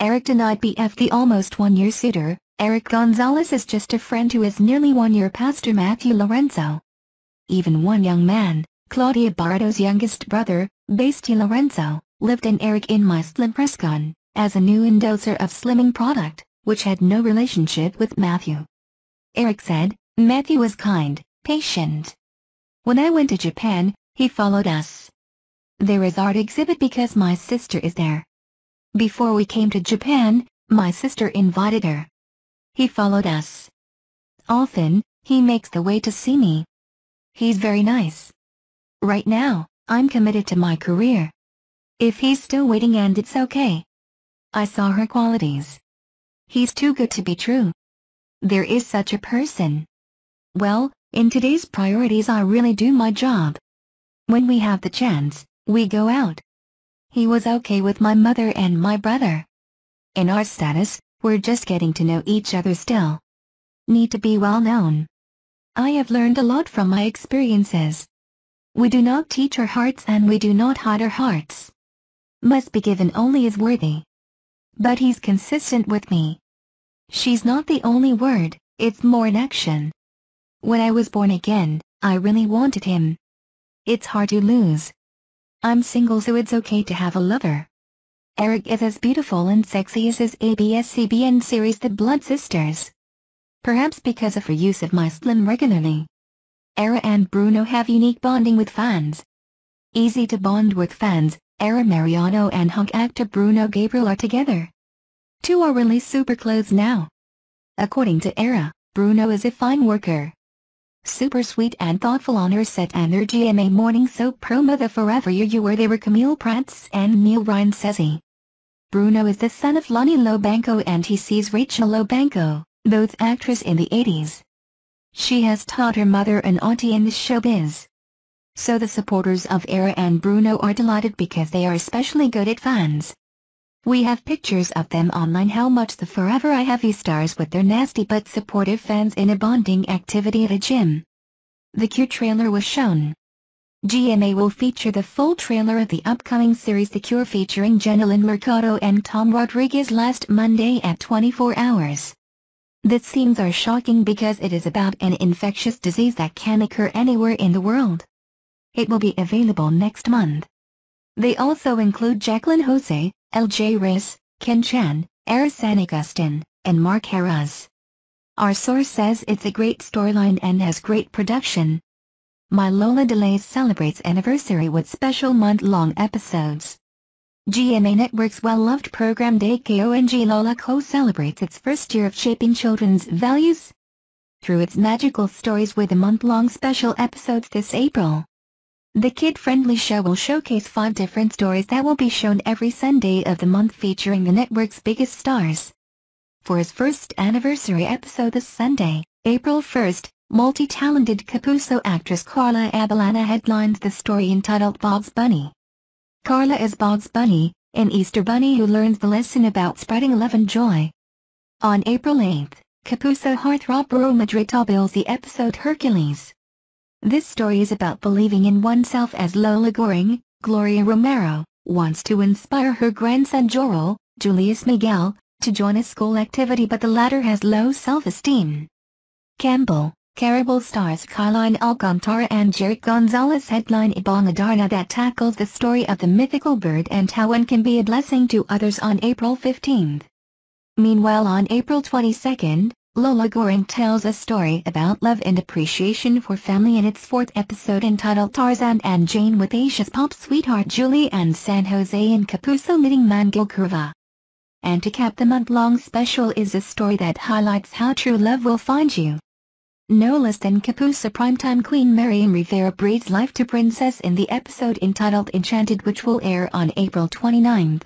Erich denied BF the almost one-year suitor, Erich Gonzales is just a friend who is nearly one year pastor Matthew Lorenzo. Even one young man, Claudia Barretto's youngest brother, Basti Lorenzo, lived in Erich in MySlim Prescon, as a new endorser of slimming product, which had no relationship with Matthew. Erich said, Matthew was kind, patient. When I went to Japan, he followed us. There is art exhibit because my sister is there. Before we came to Japan, my sister invited her. He followed us. Often, he makes the way to see me. He's very nice. Right now, I'm committed to my career. If he's still waiting and it's okay. I saw her qualities. He's too good to be true. There is such a person. Well, in today's priorities I really do my job. When we have the chance, we go out. He was okay with my mother and my brother. In our status, we're just getting to know each other still. Need to be well known. I have learned a lot from my experiences. We do not teach our hearts and we do not hide our hearts. Must be given only as worthy. But he's consistent with me. She's not the only word, it's more in action. When I was born again, I really wanted him. It's hard to lose. I'm single so it's okay to have a lover. Erich is as beautiful and sexy as his ABS-CBN series The Blood Sisters. Perhaps because of her use of MySlim regularly. Ayra and Bruno have unique bonding with fans. Easy to bond with fans, Ayra Mariano and hunk actor Bruno Gabriel are together. Two are really super close now. According to Ayra, Bruno is a fine worker. Super sweet and thoughtful on her set and their GMA morning soap promo The Forever Year You Were They were Camille Prats and Neil Ryan he. Bruno is the son of Lonnie Lobanco and he sees Rachel Lobanco, both actress in the 80s. She has taught her mother and auntie in the showbiz. So the supporters of Ayra and Bruno are delighted because they are especially good at fans. We have pictures of them online how much the Forever I Heavy stars with their nasty but supportive fans in a bonding activity at a gym. The Cure trailer was shown. GMA will feature the full trailer of the upcoming series The Cure featuring Jennylyn Mercado and Tom Rodriguez last Monday at 24 hours. The scenes are shocking because it is about an infectious disease that can occur anywhere in the world. It will be available next month. They also include Jaclyn Jose, LJ Reyes, Ken Chan, Arra San Agustin, and Mark Herras. Our source says it's a great storyline and has great production. My Lola Delays celebrates anniversary with special month-long episodes. GMA Network's well-loved program Daig Kayo ng Lola Ko celebrates its first year of shaping children's values through its magical stories with a month-long special episodes this April. The kid-friendly show will showcase five different stories that will be shown every Sunday of the month featuring the network's biggest stars. For his first anniversary episode this Sunday, April 1st, multi-talented Kapuso actress Carla Abellana headlined the story entitled Bob's Bunny. Carla is Bob's Bunny, an Easter bunny who learns the lesson about spreading love and joy. On April 8th, Kapuso heartthrob Ruru Madrid bills the episode Hercules. This story is about believing in oneself as Lola Goreng, Gloria Romero, wants to inspire her grandson Joel, Julius Miguel, to join a school activity but the latter has low self-esteem. Kambal, Karibal stars Kyline Alcantara and Jeric Gonzales headline Ibong Adarna that tackles the story of the mythical bird and how one can be a blessing to others on April 15. Meanwhile on April 22, Lola Goreng tells a story about love and appreciation for family in its fourth episode entitled Tarzan and Jane with Asia's pop sweetheart Julie Anne San Jose and Kapuso meeting Mango Curva. And to cap the month-long special is a story that highlights how true love will find you. No less than Kapuso primetime queen Marian Rivera breathes life to Princess in the episode entitled Enchanted which will air on April 29.